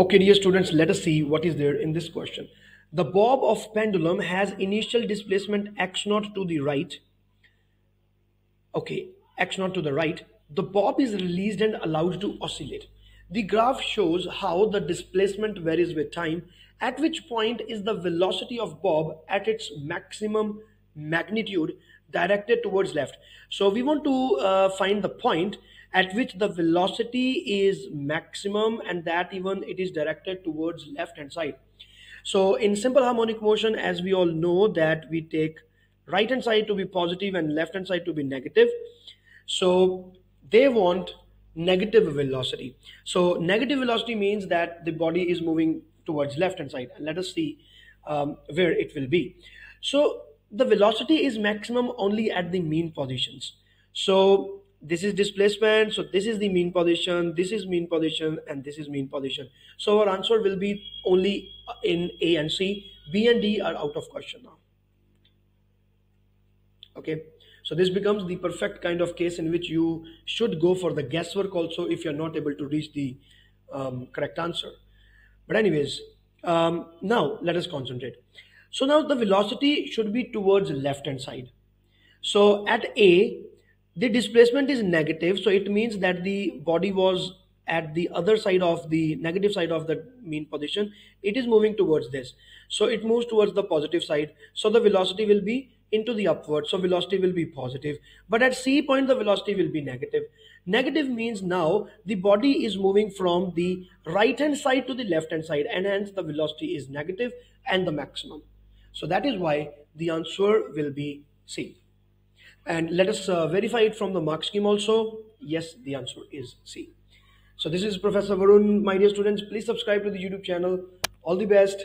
Okay, dear students, let us see what is there in this question. The bob of pendulum has initial displacement x naught to the right. Okay, x naught to the right. The bob is released and allowed to oscillate. The graph shows how the displacement varies with time, at which point is the velocity of bob at its maximum magnitude directed towards left. So we want to uh, find the point at which the velocity is maximum and that even it is directed towards left hand side. So in simple harmonic motion, as we all know that we take right hand side to be positive and left hand side to be negative. So they want negative velocity. So negative velocity means that the body is moving towards left hand side. Let us see um, where it will be. So the velocity is maximum only at the mean positions. So this is displacement. So this is the mean position, this is mean position, and this is mean position. So our answer will be only in A and C. B and D are out of question now. Okay. So this becomes the perfect kind of case in which you should go for the guesswork also if you're not able to reach the um, correct answer. But anyways, um, now let us concentrate. So now the velocity should be towards left hand side. So at A, the displacement is negative. So it means that the body was at the other side of the negative side of the mean position. It is moving towards this. So it moves towards the positive side. So the velocity will be into the upward. So velocity will be positive. But at C point, the velocity will be negative. Negative means now the body is moving from the right hand side to the left hand side and hence the velocity is negative and the maximum. So that is why the answer will be C. And let us uh, verify it from the mark scheme also. Yes, the answer is C. So this is Professor Varun. My dear students, please subscribe to the YouTube channel. All the best.